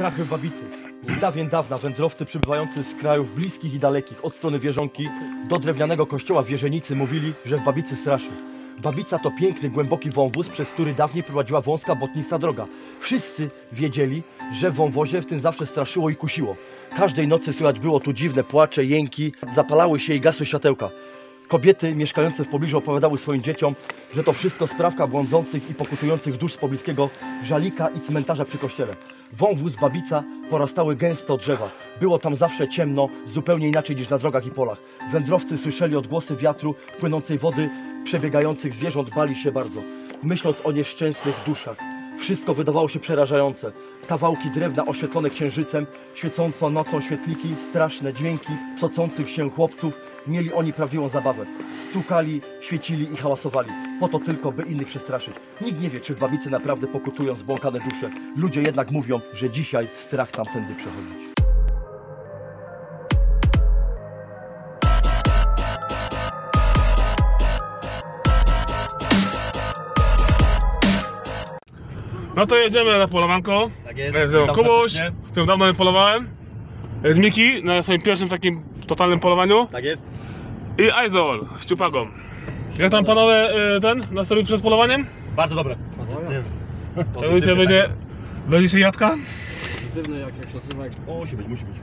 Strachy Babicy. Z dawien dawna wędrowcy przybywający z krajów bliskich i dalekich od strony Wieżonki do drewnianego kościoła Wierzenicy mówili, że w Babicy straszy. Babica to piękny, głęboki wąwóz, przez który dawniej prowadziła wąska botnista droga. Wszyscy wiedzieli, że w wąwozie w tym zawsze straszyło i kusiło. Każdej nocy słychać było tu dziwne płacze, jęki, zapalały się i gasły światełka. Kobiety mieszkające w pobliżu opowiadały swoim dzieciom, że to wszystko sprawka błądzących i pokutujących dusz z pobliskiego żalika i cmentarza przy kościele. Wąwóz, babica porastały gęsto drzewa. Było tam zawsze ciemno, zupełnie inaczej niż na drogach i polach. Wędrowcy słyszeli odgłosy wiatru, płynącej wody, przebiegających zwierząt, bali się bardzo, myśląc o nieszczęsnych duszach. Wszystko wydawało się przerażające. Kawałki drewna oświetlone księżycem, świecąco nocą świetliki, straszne dźwięki psocących się chłopców. Mieli oni prawdziwą zabawę. Stukali, świecili i hałasowali. Po to tylko, by innych przestraszyć. Nikt nie wie, czy w babicy naprawdę pokutują zbłąkane dusze. Ludzie jednak mówią, że dzisiaj strach tamtędy przechodzić. No to jedziemy na polowanko. Tak jest. Jestem Kubuś, z którym dawno nie polowałem. Z Miki na swoim pierwszym takim totalnym polowaniu. Tak jest. I Aizol z ciupagą. Jak tam panowie y, ten nastrój przed polowaniem? Bardzo dobre. Jak wiecie, będzie, będzie się jadka? Pozytywny jak, jak się nazywa, jak, O, musi być, musi być.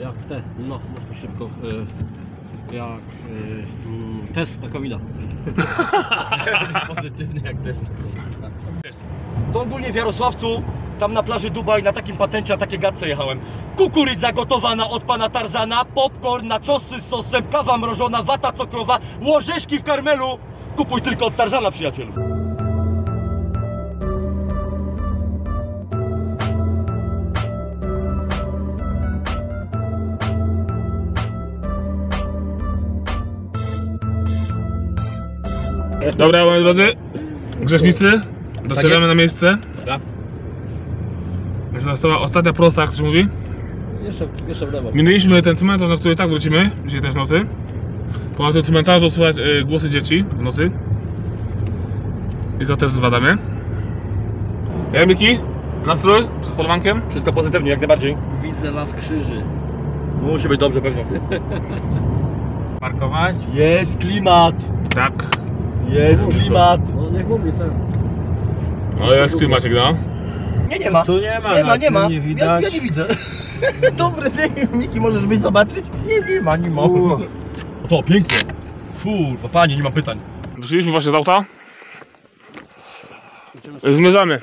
jak te, no mów to szybko, y, jak y, mm, test na kowida. Pozytywny jak test na kowida. To ogólnie w Jarosławcu, tam na plaży Dubaj, na takim patencie, na takie gadce jechałem. Kukurydza gotowana od pana Tarzana, popcorn, naczosy z sosem, kawa mrożona, wata cukrowa, łożeszki w karmelu. Kupuj tylko od Tarzana, przyjacielu. Dobra, moi drodzy, grzesznicy, docieramy jest. na miejsce. Dobra. Jeszcze została ostatnia prosta, jak to się mówi. Jeszcze, jeszcze w lewo. Minęliśmy ten cmentarz, na który tak wrócimy, dzisiaj też w nocy. Po tym cmentarzu słychać y, głosy dzieci w nocy. I to też zbadamy. Jak Miki? Nastrój przed polowankiem? Wszystko pozytywnie, jak najbardziej. Widzę las krzyży. Musi być dobrze, pewnie. Parkować? Jest klimat, Tak. jest klimat. No niech mówi ten. No jest klimacik, no. Nie, nie ma. Tu nie ma, Nie ma, na nie tym ma. nie Ja, widać. ja nie widzę. Dobry dzień, Miki, możesz być zobaczyć? Nie, nie ma, nie ma. O, to pięknie. Kurwa, panie, nie ma pytań. Wyszliśmy właśnie z auta. Zmierzamy.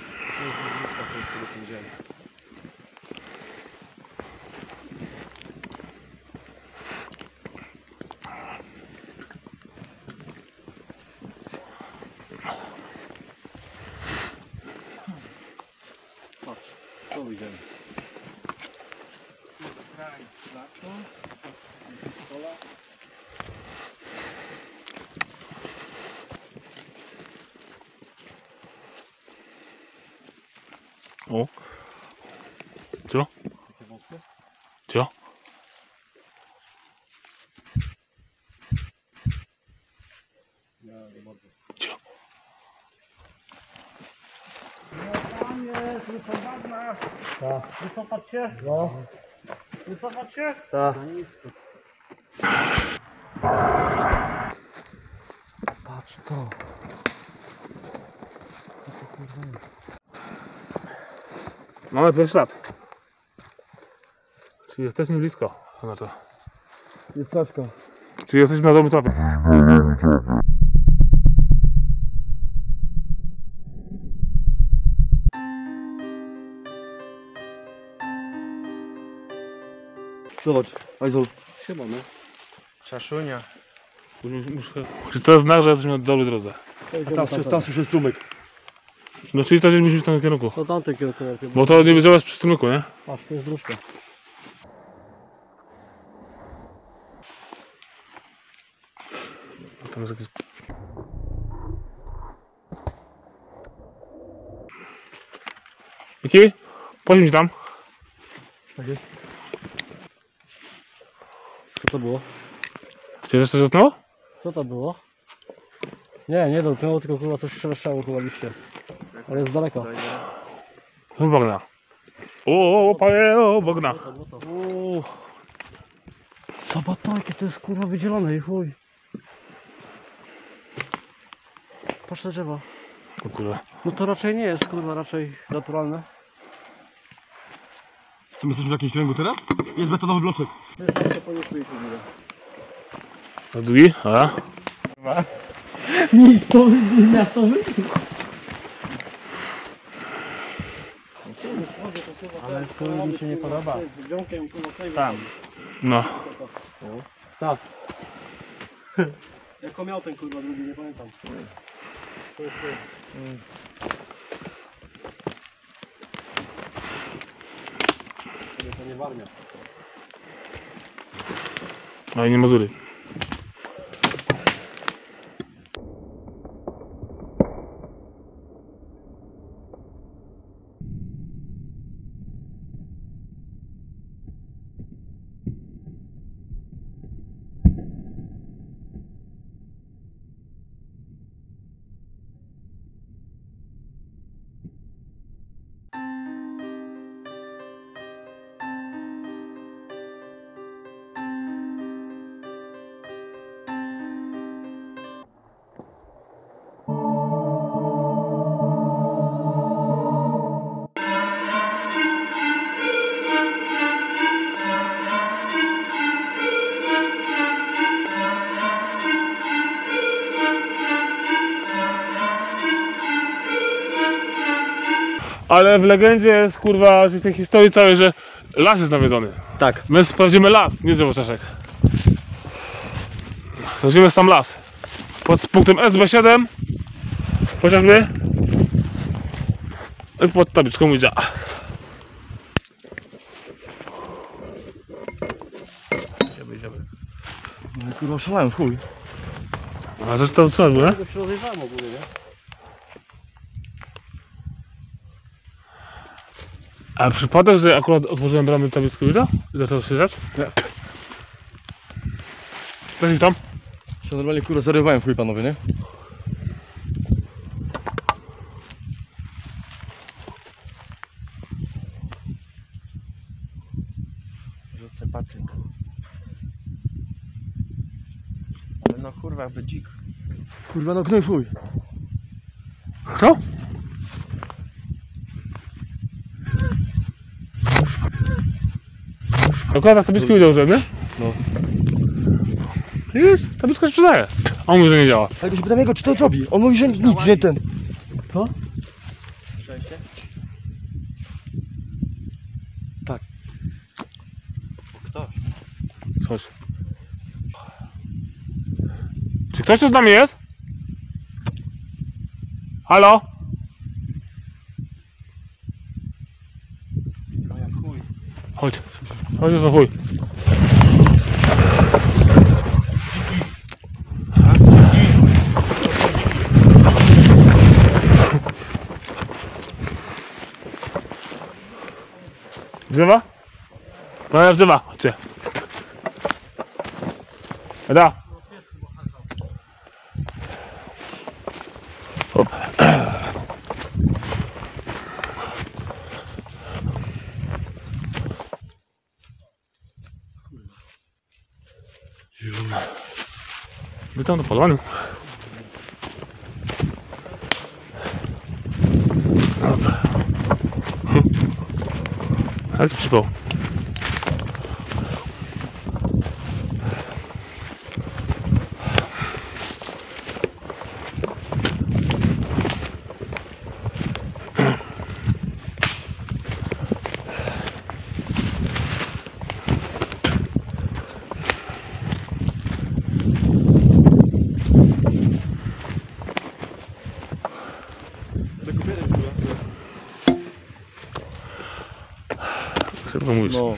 Wycofać się? No, Wycofać się? tak. Patrz to. Mamy pierwszy ślad. Czyli jesteśmy blisko. Znaczy. Jest troszkę. Czyli jesteśmy na domu trapie. Zobacz, Ajzol. Chyba no. Czaszunia. Czy to jest znak, że jesteśmy na dobrej drodze? Idziemy Tam, tam, tam słyszę strumyk. No czyli to, musimy w tym kierunku. To tamten kierunek. najpierw. Bo to nie będzie przy strumyku, nie? Patrz, to jest dróżka. A Tam jest jakiś... Miki? Poziom tam. Co to było? Czy jeszcze coś dotknęło? Co to było? Nie, nie dotknęło, tylko kurwa coś szeleszczało chyba liście. Ale jest z daleka. No bagna. O, panie, o. Zobacz to, jakie to jest kurwa wydzielone i chuj. Patrz na drzewo. O kurwa. No to raczej nie jest kurwa, raczej naturalne. Czy my jesteśmy w jakimś kręgu teraz? Jest betonowy bloczek. A drugi? A? Miejscowy, miastowy? Ale to mi się nie podoba. Tam. No. Tak. Jako miał ten kurwa drugi, nie pamiętam. To jest to. To nie Warmia. No i nie Ale w legendzie jest kurwa, w tej historii całej, że las jest nawiedzony. Tak. My sprawdzimy las, nie drzewo czaszek. Sprawdzimy sam las. Pod punktem SB7 chociażby i pod tabliczką Ouija. Idziemy, idziemy. No, kurwa, oszalałem, chuj. A to co, nie? Tego się rozejrzałem ogólnie, nie? A przypadek, że akurat otworzyłem bramę tabliczki Ouija i zaczął strzelać? Nie. Ich tam. Się normalnie kurwa zarywałem w chuj panowie, nie? Rzucę patyk. Ale no kurwa, jakby dzik. Kurwa, no gnój w chuj. Co? Akurat Ouija użyłem, nie? No. Jest, tabliczka się przydaje. A on mówi, że nie działa. Ale się pytam jego, czy to robi. On mówi, że nic, nie ten. Co? Szczęście? Tak. Ktoś. Coś. Czy ktoś tu z nami jest? Halo? No jak chuj. Chodź. Chodź za chuj. Drzewa? No drzewa, chodźcie. Da. Witam na polowaniu. Dobra. Ale to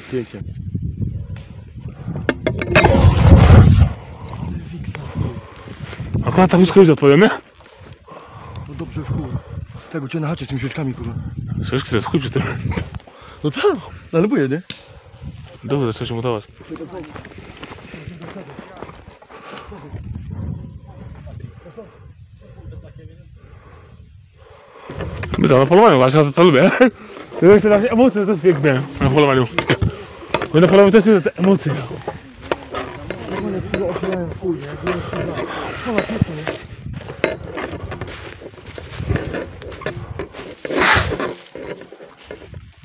No, pięknie. Akurat tabliczkę już odpowiem, nie? No dobrze w chuj. Tego cię na chacie z tymi świeczkami, kurwa. Słyszki to jest chuj przy tym. No tak, ale buję, nie? Dobrze, zaczął się mutować. My to na polowaniu, właśnie ja to, to lubię. Ja chcę dać emocje, to jest piękne na polowaniu. Bo na polowaniu też jest te emocje.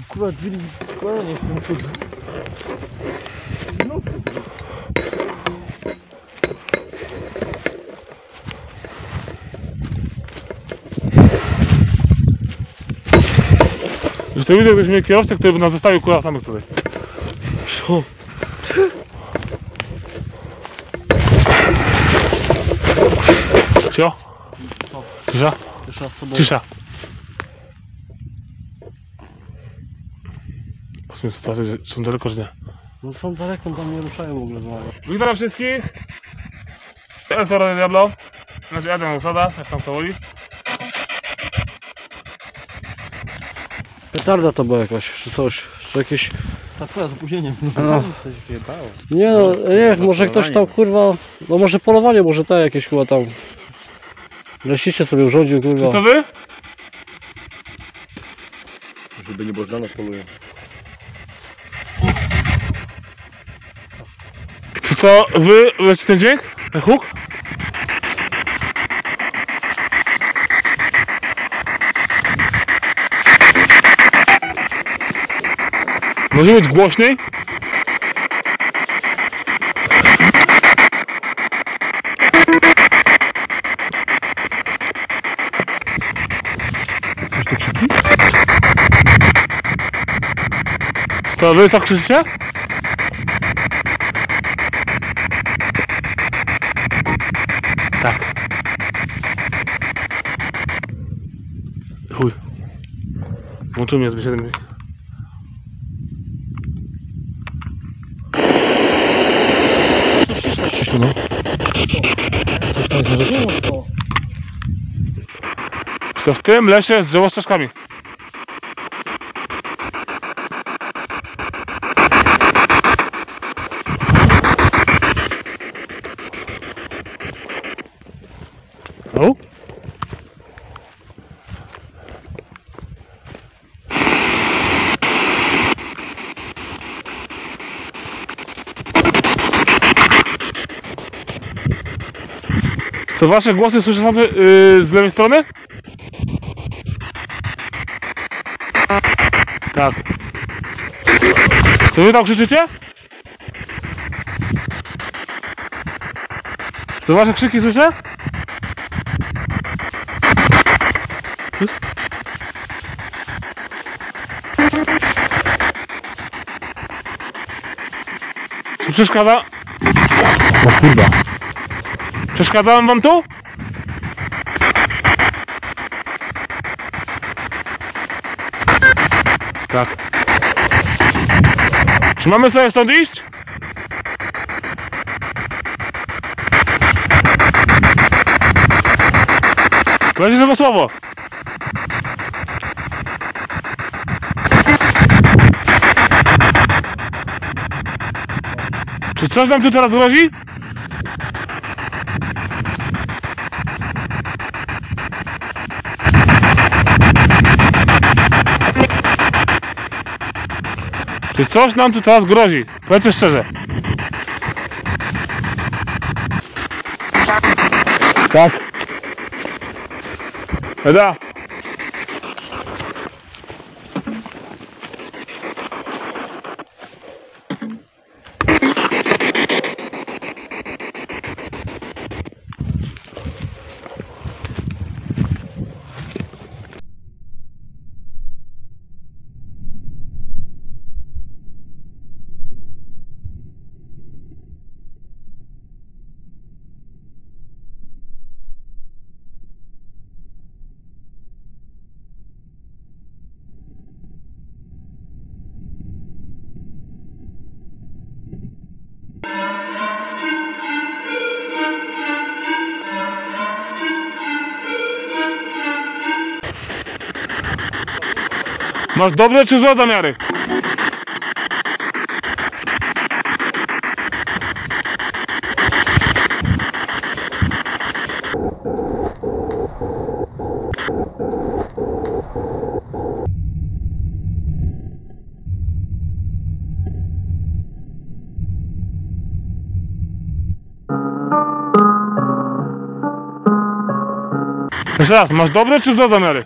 Kurwa, drzwi, kurwa, nie jestem kurwa. Że to widzę, gdybyś miał kierowcę, który by nas zostawił kurwa samych tutaj. Co? Cio? Cisza? Sobie... Cisza. W sumie sytuacje są daleko, że nie. No są daleko, tam nie ruszają w ogóle z nami. Witam wszystkich. To jest Radio Diablo. Znaczy Adam Osada, jak tam to woli. Petarda to była jakaś, czy coś, czy jakieś... Tak, twoja z opóźnieniem. No. Coś wjebało. Nie no, nie może ktoś tam kurwa... No może polowanie, może te jakieś chyba tam... Leśnicze sobie urządził, Czy kurwa. to wy? Żeby nie było, że na nas poluje. Czy to wy leci ten dźwięk? Ten huk? Może być głośniej? Coś te krzyki? To wy tak krzyczycie? Tak. Chuj. Włączył mnie z B7. Coś tu no. Coś tam za rzeczy. Co w tym lesie z czaszkami. O? Co wasze głosy słyszę yy, z lewej strony? Tak. Co wy tam krzyczycie? Czy to wasze krzyki słyszę? Czy przeszkadza? O kurwa. Przeszkadzałem wam tu? Tak. Czy mamy sobie stąd iść? Będzie znowu słowo. Czy coś nam tu teraz grozi? Czy coś nam tu teraz grozi? Powiedzcie szczerze. Tak. Eda. Masz dobre czy złe zamiary? Jeszcze raz, masz dobre czy złe zamiary?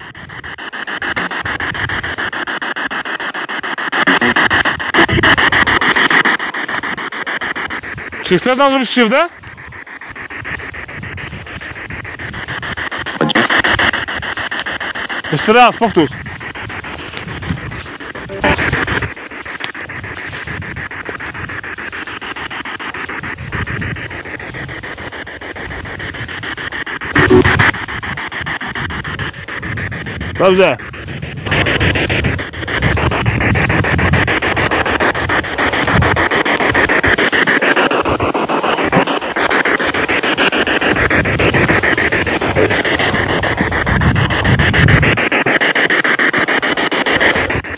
Czy chcesz nam zrobić krzywdę? Jeszcze raz, powtórz. Dobrze.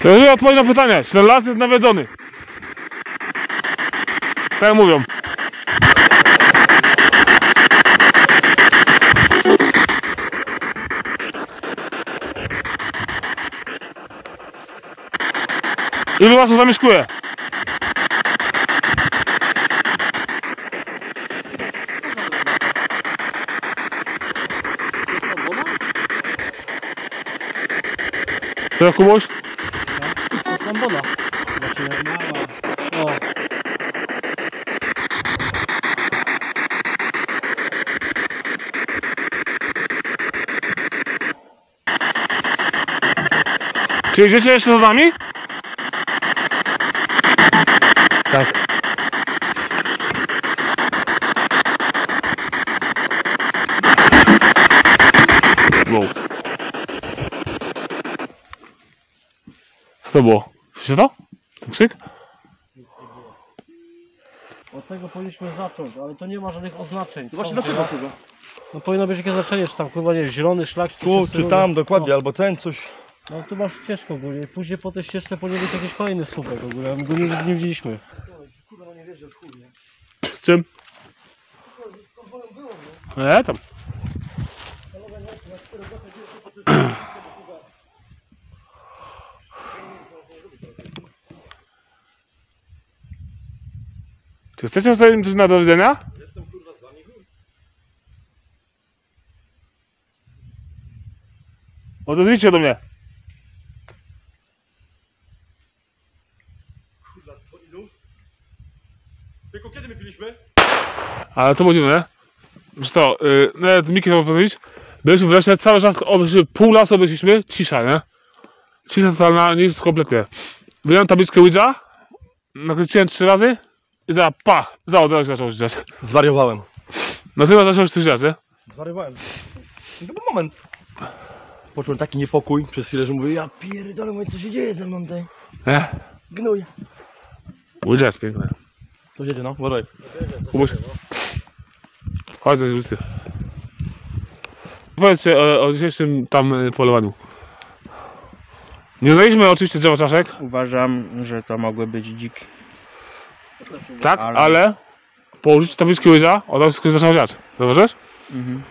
Chcę odpowiedź na pytanie. Czy ten las jest nawiedzony? Tak mówią. Ilu was tu zamieszkuje? Co Kubuś? To Sambona. Znaczy, mała. O, Czy idziecie jeszcze za nami? Tak. Wow. To było? Słyszycie to? Ten krzyk? od tego powinniśmy zacząć, ale to nie ma żadnych oznaczeń. Właśnie Co, dlaczego kurwa? kurwa? No powinno być jakieś znaczenie, czy tam kurwa nie wiem, zielony szlak, Tu coś w czy tam, no. dokładnie, albo ten coś. No, no tu masz ścieżkę ogólnie, później po tej ścieżce powinien być jakiś kolejny słupek ogólnie, a my go nie, nie widzieliśmy. Z czym? E, tam. Czy tutaj coś na do widzenia? Odezwijcie się do mnie. Tylko kiedy my piliśmy? Ale to było nie? Wiesz to, yy, nawet Miki to powiedzieć. Byliśmy w lesie, cały czas obeszli, pół lasu obeszliśmy, cisza, nie? Cisza totalna, nic kompletnie. Wyjąłem tabliczkę Ouija, nakręciłem trzy razy i za pach, za od razu się dziać. Zwariowałem. No chyba zaczęło się coś dziać, nie? Zwariowałem. No to był moment. Poczułem taki niepokój przez chwilę, że mówię, ja pierdolę, mówię, co się dzieje ze mną tutaj? Nie? Gnój. Ouija jest piękne. To jedzie no, uważaj. Kubuś. Chodź do ulicy. Powiedzcie o, o dzisiejszym tam y, polowaniu. Nie znaliśmy oczywiście drzewa czaszek, Uważam, że to mogły być dziki. Tak, Ale- ale po użyciu tabliczki łyża, od razu wszystko zaczęło dziać. Zauważysz? Mhm.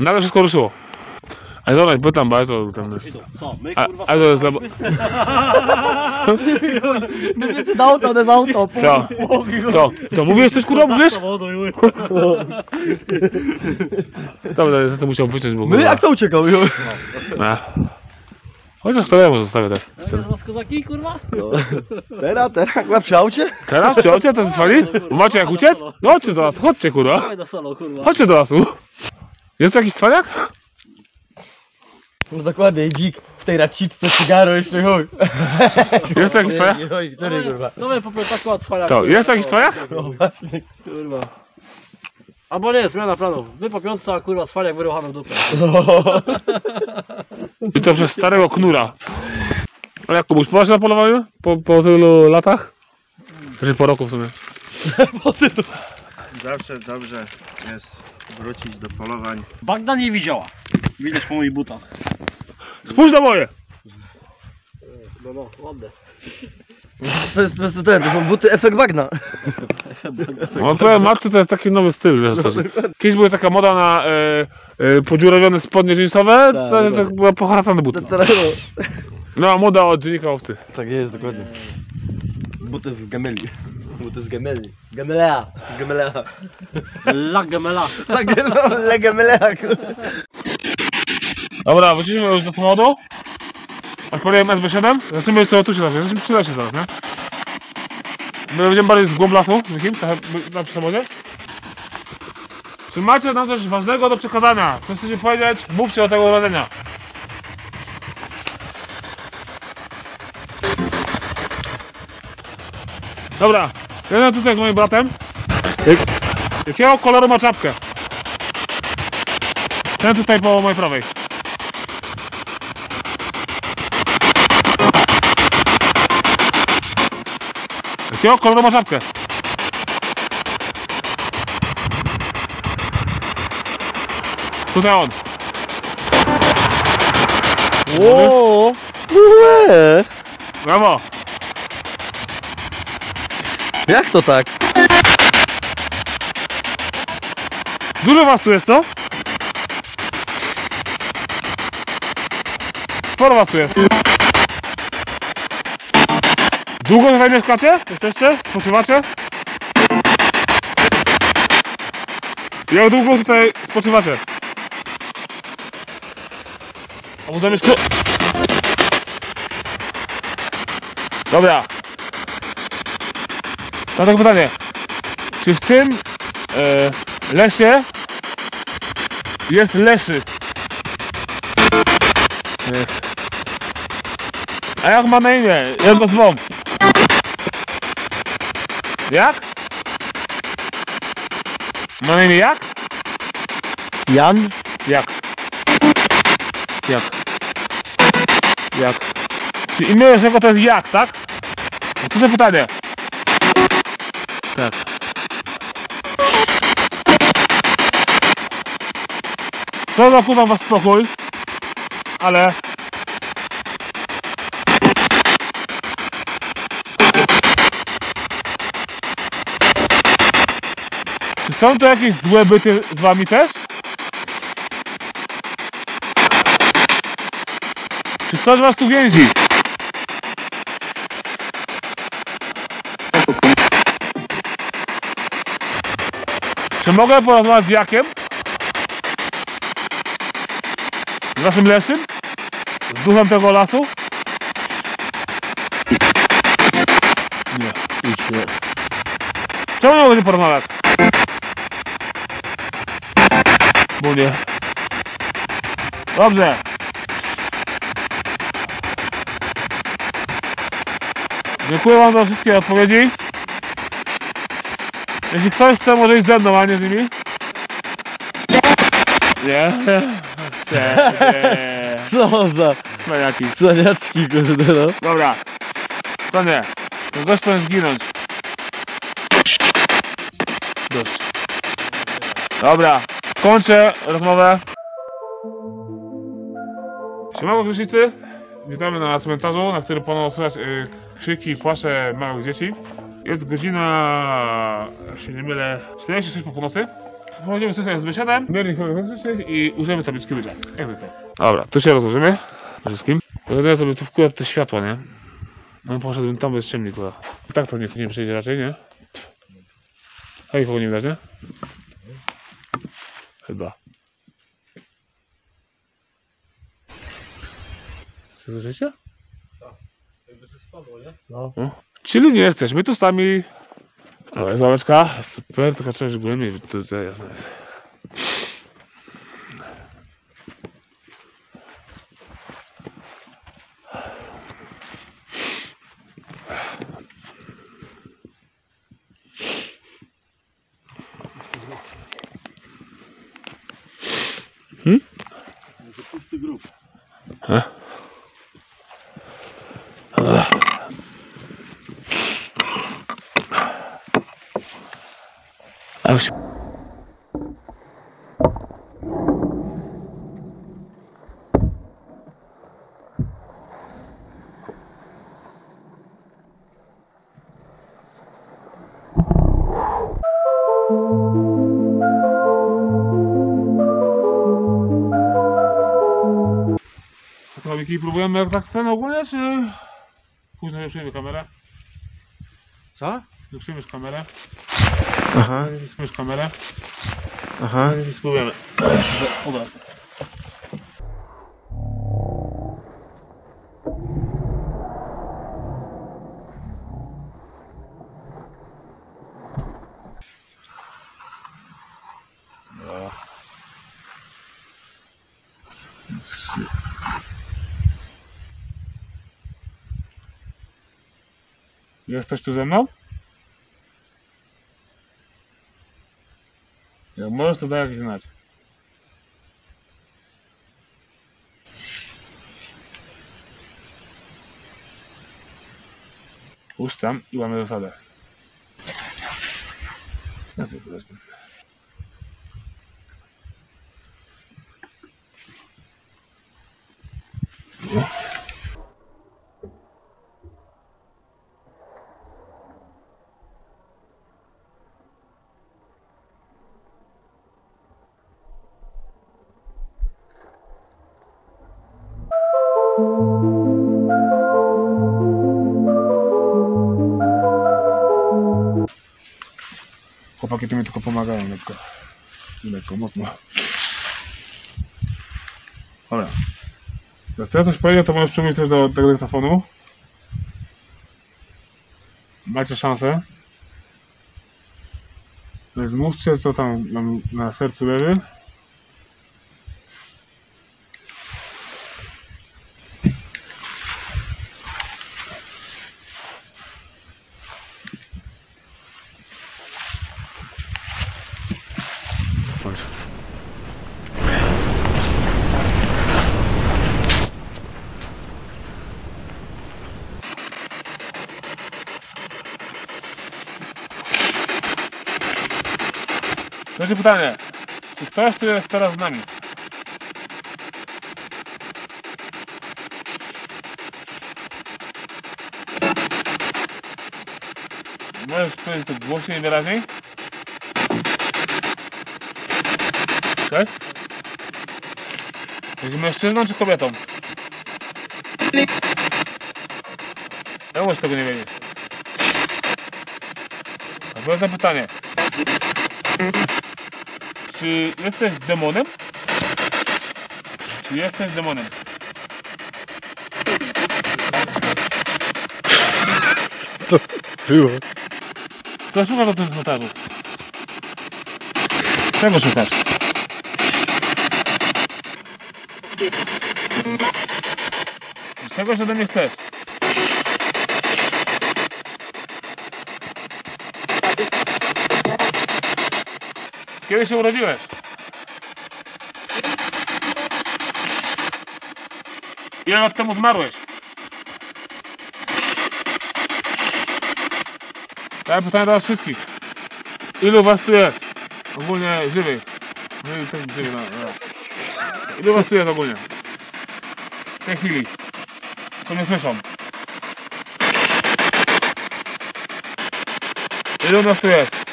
Nagle wszystko ruszyło. Ale dobra, pytam, bo to tam jest. Co, my A, a to jest labo... No dał to, dawał to. To, to, to mówisz coś kurwa, mówisz? Dobra, ja to musiał wyciąć, bo My jak to uciekał? Nie. Chociaż to ja może zostawię tak. Ale was kozaki, kurwa? Teraz, teraz, chyba przy aucie? Teraz? Czy chodźcie, to trwali? Macie jak uciec? No chodźcie do nas, chodźcie kurwa. Dawaj na solo, kurwa. Chodźcie do lasu. Jest tu jakiś cwaniak? No dokładnie, i dzik w tej raciczce cygaro jeszcze chuj. Jest tu jakiś cwaniak? Oj, który kurwa. Dawaj po prostu tak od cwaniaka. To, jest tu jakiś cwaniak? No właśnie. Kurwa. Albo nie, zmiana planów. Wy po piątce, a kurwa cwaniak wyruchamy w dupę. I to przez starego knura. Ale jak Kubuś, poważnie na polowaniu? Po, po tylu latach? Znaczy po roku w sumie. Zawsze dobrze jest wrócić do polowań. Bagda nie widziała. Widać po moich butach. Spójrz na moje! No no, ładne. To jest, to jest ten, to są buty efekt bagna. No powiem matce to jest taki nowy styl, wiesz co. Kiedyś była taka moda na e, e, podziurawione spodnie jeansowe, to jest tak była poharatane To buty. teraz, no. No moda od dziennika owcy. Tak jest, dokładnie. Buty w gemeli. Buty z gemeli. Gemelea. Gemelea. La gemela. Tak, no, le kurwa. Dobra, wróciliśmy już do samochodu. Odpaliłem SB7. Zobaczymy co tu się da. Zobaczymy przyda się zaraz, nie? My będziemy bardziej z głąb lasu, Mikim, na samochodzie. Czy macie nam coś ważnego do przekazania? Co chcecie powiedzieć? Mówcie o tego urządzenia. Dobra, ja tutaj z moim bratem. Jak- Jakiego koloru ma czapkę? Ten tutaj po mojej prawej. Jakiego koloru ma czapkę? Tutaj on. Ło! Ue! Brawo. Jak to tak? Dużo was tu jest, co? Sporo was tu jest. Długo tutaj mieszkacie? Jesteście? Spoczywacie? Jak długo tutaj spoczywacie? A może mieszka... Dobra. Mam takie pytanie. Czy w tym e, lesie jest leszy? Jest. A jak ma na imię? Z mąk. Jak? Ma na imię jak? Jan? Jak? Jak? Jak? Czy imię jego to jest jak, tak? No to jest pytanie. Tak. To zakładam was spokój, ale... są to jakieś złe byty z wami też? Czy ktoś was tu więzi? Czy mogę porozmawiać z Jakiem? Z naszym leszym? Z duchem tego lasu? Nie, idź nie. Czemu nie mogę porozmawiać? Nie. Dobrze. Dziękuję wam za wszystkie odpowiedzi. Jeśli ktoś chce, może iść ze mną, a nie z nimi. Nie? Nie. nie. Co za Cwaniaki. cwaniaczki, kurde no. Dobra. To nie. Ten gość powinien zginąć. Dość. Dobra. Kończę rozmowę. Siemano Grzeszicy. Witamy na cmentarzu, na którym ponownie słychać y, krzyki i płacze małych dzieci. Jest godzina, się nie mylę, 46 po północy. Wchodzimy sesję z wysiadem, miernik elektrycznych i użyjemy tabliczki wycia. Jak zwykle. Dobra, tu się rozłożymy. Wszystkim. Powiedzmy sobie tu wkładać te światła, nie? No poszedłbym tam bez ciemnik, chyba. Tak to nie, nie przejdzie raczej, nie? Nikogo nie widać, nie? Chyba. Co słyszycie? No. Czyli nie jesteśmy tu sami. O, jest ławeczka. Super, tylko się głębiej. To, to jasne jest. Pusty grób. A już. Miki, próbujemy jak tak ten ogólnie, czy... Później nie przyjmiemy kamerę? Co? Nie przyjmiesz kamerę? Aha, Nie przyjmiesz kamerę? aha. Spróbujemy. Dobra. Jesteś tu ze mną? Jak możesz, to daj jakiś znać. Puszczam i mamy tu mi tylko pomagają lekko. Lekko, mocno. Dobra. Jak chcę coś powiedzieć, to możesz przemówić też do tego dyktafonu. Macie szansę. Więc mówcie, co tam nam na sercu leży. Pytanie. Czy ktoś tu jest teraz z nami? Możesz powiedzieć to głośniej i wyraźniej? Cześć? Jesteś mężczyzną czy kobietą? Ja możesz tego nie wiedzieć. Odpowiedz na pytanie. Czy jesteś demonem? Czy jesteś demonem? Było. Co szukasz o tym cmentarzu? Czego szukasz? Czegoś ode mnie chcesz? Kiedy się urodziłeś? Ile lat temu zmarłeś? Ja pytanie do was wszystkich. Ilu was tu jest? Ogólnie żywych. No i tak żywych, no, no. Ilu was tu jest ogólnie? W tej chwili. Co mnie słyszą? Ilu nas tu jest?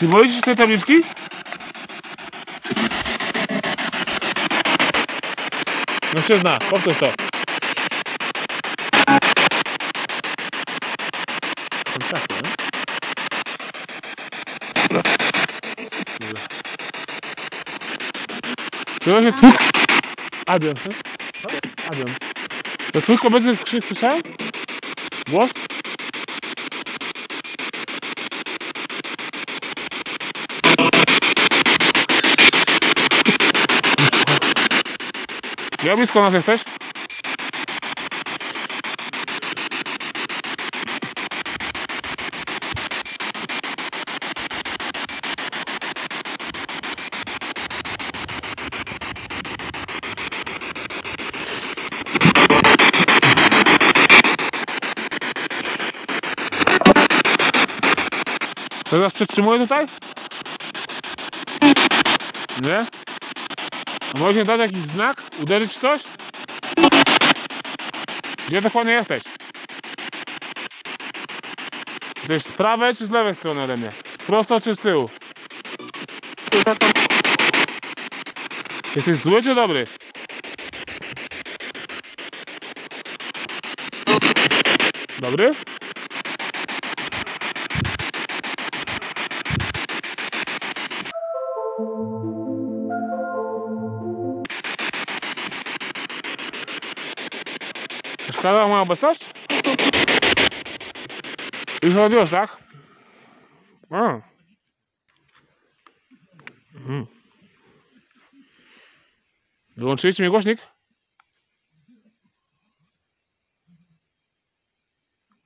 Czy boisz się tej tabliczki? Mężczyzna, powtórz to. Czy się twój... Adrian, co? Adrian. To twój kobiety krzyk słyszałem? Głos? Jak blisko nas jesteś? To nas przetrzymuje tutaj? Nie? A możesz dać jakiś znak? Uderzyć w coś? Gdzie dokładnie jesteś? Jesteś z prawej czy z lewej strony ode mnie? Prosto czy z tyłu? Jesteś zły czy dobry? Dobry? Przeszkadzała moja obecność? Już chodziłeś, tak? A. Mhm. Wyłączyliście mi głośnik?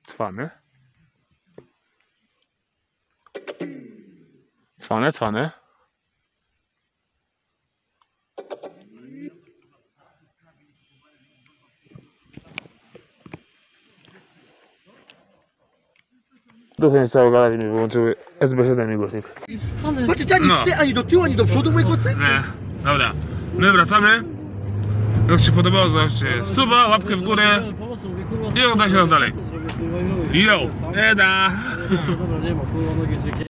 Cwany. Cwane, cwane. Duchy nie chciało gadać i mi wyłączyły SB7 mi głośnik. Patrzcie, ani, No. ty, ani do tyłu, ani do przodu mojego cyfru. Nie. Dobra, my wracamy. Jak się podobało, zostawcie suba, łapkę w górę. I oglądajcie nas dalej. Yo, eda! Dobra, nie ma, kurwa, nogi.